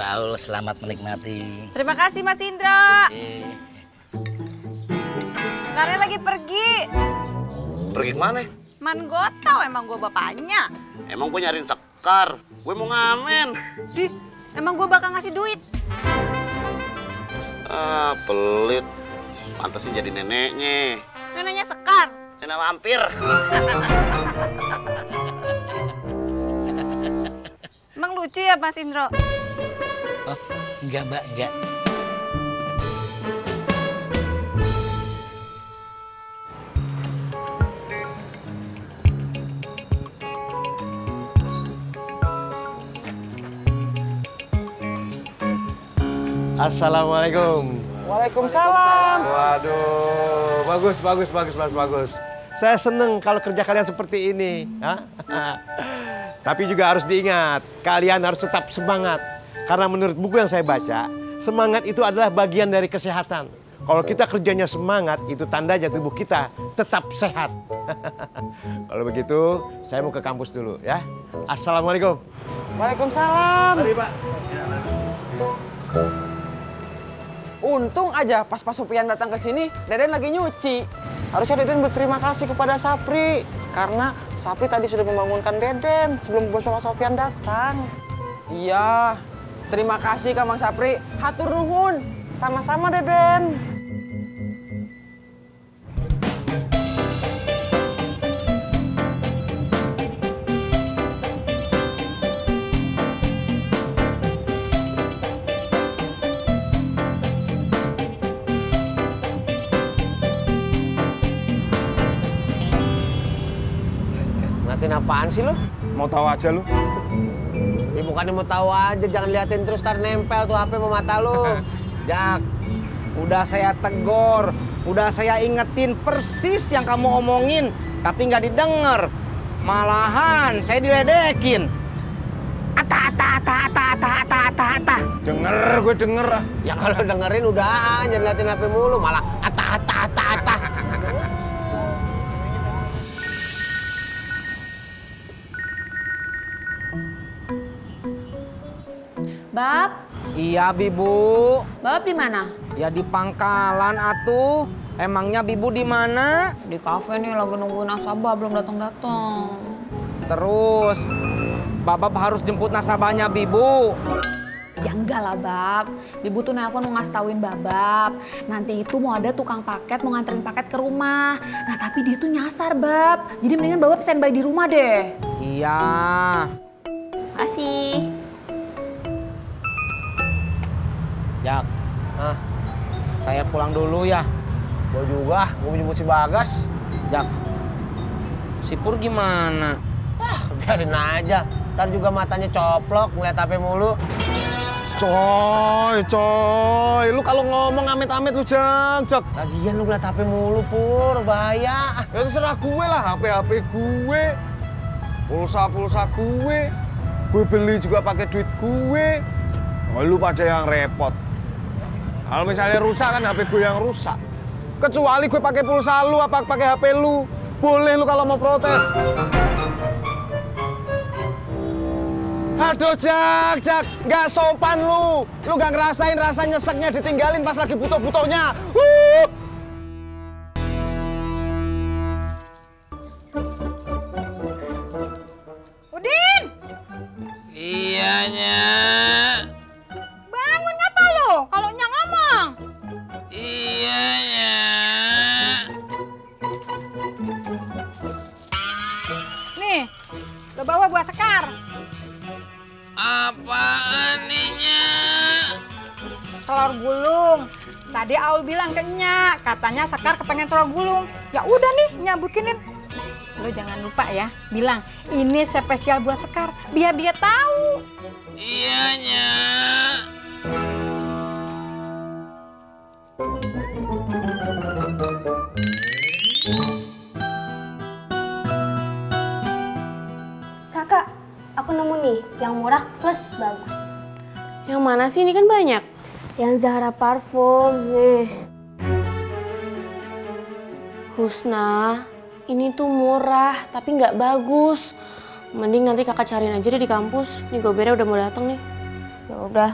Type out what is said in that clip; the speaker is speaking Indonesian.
Paul, selamat menikmati. Terima kasih Mas Indra. Sekarang lagi pergi. Pergi ke mana? Man gue tau emang gue bapaknya. Emang gue nyariin sekar. Gue mau ngamen. Di, emang gue bakal ngasih duit. Ah, pelit. Pantesin jadi neneknya. Neneknya Sekar. Nenek lampir. Emang lucu ya Mas Indro? Enggak mbak, enggak. Assalamualaikum. Waalaikumsalam. Waduh, bagus, bagus, bagus, bagus, bagus. Saya seneng kalau kerja kalian seperti ini. Hah? Tapi juga harus diingat, kalian harus tetap semangat. Karena menurut buku yang saya baca, semangat itu adalah bagian dari kesehatan. Kalau kita kerjanya semangat, itu tandanya tubuh kita tetap sehat. kalau begitu, saya mau ke kampus dulu ya. Assalamualaikum. Waalaikumsalam. Mari, Pak. Untung aja pas Pak Sopian datang ke sini, Deden lagi nyuci. Harusnya Deden berterima kasih kepada Sapri karena Sapri tadi sudah membangunkan Deden sebelum bos Pak Sopian datang. Iya, terima kasih Kang Mang Sapri. Hatur nuhun. Sama-sama Deden. Ngatin apaan sih lu? Mau tahu aja lu? Ya bukannya mau tahu aja, jangan liatin terus tar nempel tuh HP sama mata lu. Jak, udah saya tegor, udah saya ingetin persis yang kamu omongin, tapi nggak didengar. Malahan saya diledekin. Ata ata ata ata ata ata ata ata. Denger, gue denger. ah. Ya kalau dengerin udah, jangan liatin HP mulu, malah ata ata. Bab, Iya Bibu, Bab di mana? ya di pangkalan atuh. Emangnya Bibu di mana? Di kafe nih lagi nunggu nasabah belum datang-datang. Terus Babab harus jemput nasabahnya Bibu. Ya enggak lah, Bab. Ibu tuh nelpon mau ngasih tauin Babab. Nanti itu mau ada tukang paket, mau nganterin paket ke rumah. Nah, tapi dia tuh nyasar, Bab. Jadi mendingan Babab standby di rumah deh. Iya. Makasih. Jak, Hah? saya pulang dulu ya. Gua juga, gua mau jemput si Bagas. Jak, si Pur gimana? Ah, biarin aja. Ntar juga matanya coplok ngeliat HP mulu. Coy, coy. Lu kalau ngomong amit-amit lu jang, jak. Lagian lu ngeliat HP mulu, Pur. Bahaya. Ya terserah gue lah, HP-HP gue. Pulsa-pulsa gue. Gue beli juga pakai duit gue. Oh, lu pada yang repot. Kalau misalnya rusak kan HP gue yang rusak. Kecuali gue pakai pulsa lu apa pakai HP lu. Boleh lu kalau mau protes. Aduh, Jak, Jak, nggak sopan lu. Lu nggak ngerasain rasa nyeseknya ditinggalin pas lagi butuh-butuhnya. Wuh. Apaan ninya? Telur gulung. Tadi Aul bilang ke Nya, katanya Sekar kepengen telur gulung. Ya udah nih, Nya bikinin. Lo jangan lupa ya, bilang ini spesial buat Sekar, biar dia tahu. Iyanya. Kakak, aku nemu nih yang murah plus bagus. Yang mana sih? Ini kan banyak. Yang Zahra parfum nih. Husna, ini tuh murah tapi nggak bagus. Mending nanti kakak cariin aja deh di kampus. Nih gobernya udah mau datang nih. Ya udah,